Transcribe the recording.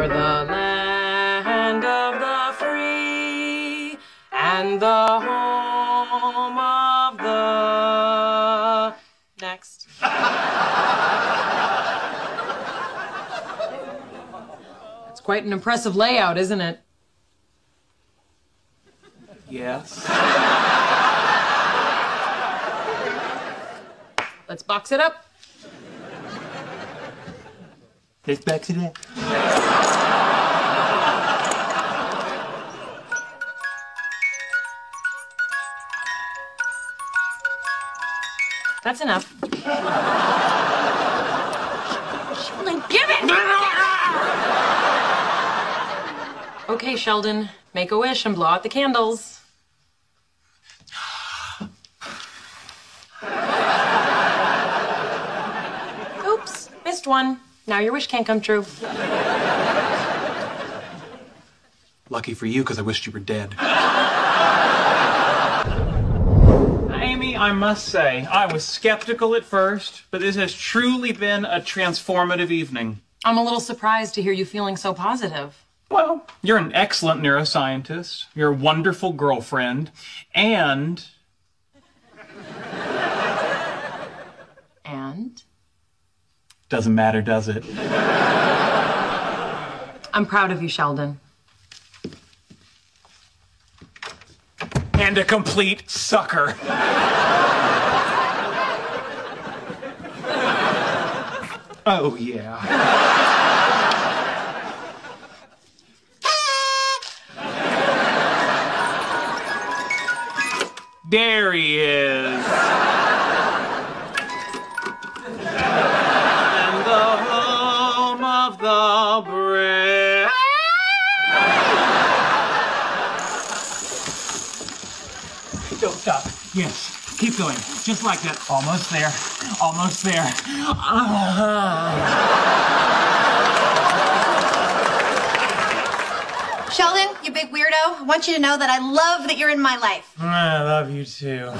for the land of the free and the home of the. Next. It's quite an impressive layout, isn't it? Yes. Let's box it up. Let's back to that. That's enough. Sheldon, give it! Okay, Sheldon, make a wish and blow out the candles. Oops, missed one. Now your wish can't come true. Lucky for you, because I wished you were dead. I must say, I was skeptical at first, but this has truly been a transformative evening. I'm a little surprised to hear you feeling so positive. Well, you're an excellent neuroscientist, you're a wonderful girlfriend, and And doesn't matter, does it? I'm proud of you, Sheldon. And a complete sucker. oh, yeah. There he is. and the home of the brave. Don't stop. Yes, keep going. Just like that. Almost there. Almost there. Ah. Sheldon, you big weirdo, I want you to know that I love that you're in my life. I love you too.